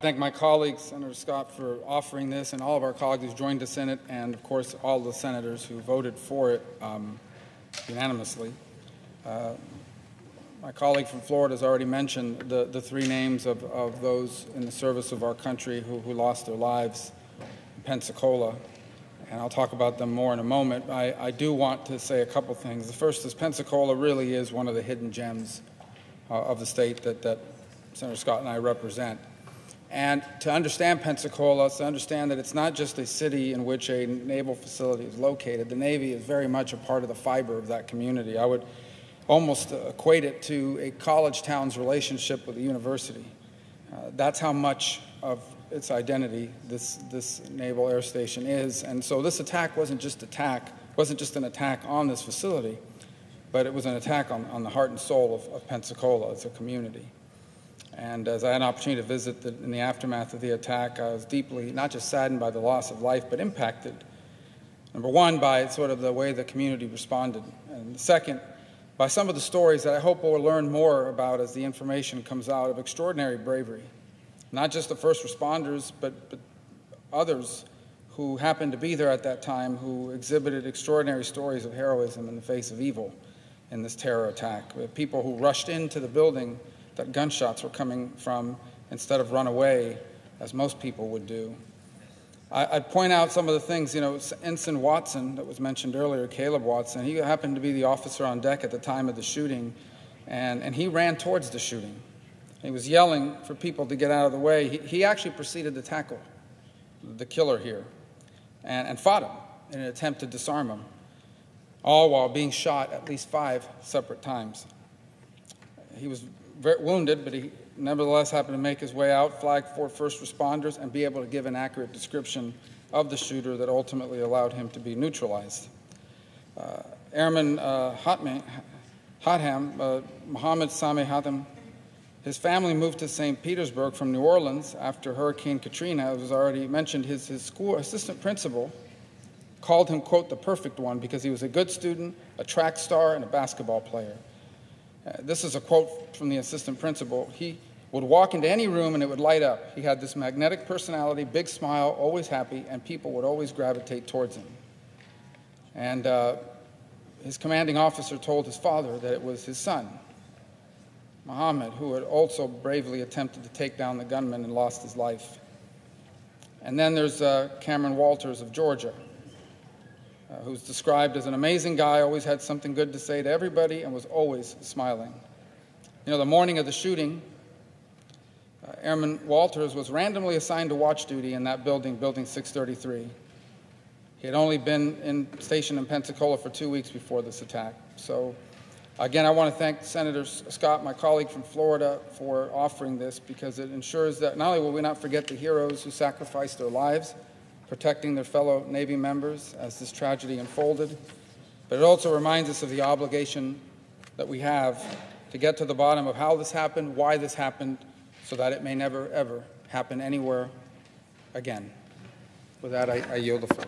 thank my colleague, Senator Scott, for offering this, and all of our colleagues who joined the Senate, and of course, all the senators who voted for it um, unanimously. Uh, my colleague from Florida has already mentioned the, the three names of, of those in the service of our country who, who lost their lives in Pensacola, and I'll talk about them more in a moment. I, I do want to say a couple things. The first is Pensacola really is one of the hidden gems uh, of the state that, that Senator Scott and I represent. And to understand Pensacola, to understand that it's not just a city in which a naval facility is located, the Navy is very much a part of the fiber of that community. I would almost equate it to a college town's relationship with a university. Uh, that's how much of its identity this, this naval air station is. And so this attack wasn't just attack, wasn't just an attack on this facility, but it was an attack on, on the heart and soul of, of Pensacola as a community. And as I had an opportunity to visit the, in the aftermath of the attack, I was deeply not just saddened by the loss of life, but impacted. Number one, by sort of the way the community responded. And second, by some of the stories that I hope we'll learn more about as the information comes out of extraordinary bravery. Not just the first responders, but, but others who happened to be there at that time who exhibited extraordinary stories of heroism in the face of evil in this terror attack. People who rushed into the building that gunshots were coming from instead of run away, as most people would do. I, would point out some of the things, you know, Ensign Watson that was mentioned earlier, Kaleb Watson, he happened to be the officer on deck at the time of the shooting, and, and he ran towards the shooting. He was yelling for people to get out of the way. He, he actually proceeded to tackle the killer here and, and fought him in an attempt to disarm him, all while being shot at least five separate times. He was wounded, but he nevertheless happened to make his way out, flag for first responders, and be able to give an accurate description of the shooter that ultimately allowed him to be neutralized. Uh, Airman uh, Hotman, Hotham, uh, Mohammed Sami Hotham, his family moved to St. Petersburg from New Orleans after Hurricane Katrina. As was already mentioned, his, his school assistant principal called him, quote, the perfect one because he was a good student, a track star, and a basketball player. Uh, this is a quote from the assistant principal. He would walk into any room and it would light up. He had this magnetic personality, big smile, always happy, and people would always gravitate towards him. And uh, his commanding officer told his father that it was his son, Muhammad, who had also bravely attempted to take down the gunman and lost his life. And then there's uh, Cameron Walters of Georgia uh, who's described as an amazing guy, always had something good to say to everybody, and was always smiling. You know, the morning of the shooting, uh, Airman Walters was randomly assigned to watch duty in that building, Building 633. He had only been in, stationed in Pensacola for two weeks before this attack. So, again, I want to thank Senator Scott, my colleague from Florida, for offering this because it ensures that not only will we not forget the heroes who sacrificed their lives, protecting their fellow Navy members as this tragedy unfolded. But it also reminds us of the obligation that we have to get to the bottom of how this happened, why this happened, so that it may never, ever happen anywhere again. With that, I, I yield the floor.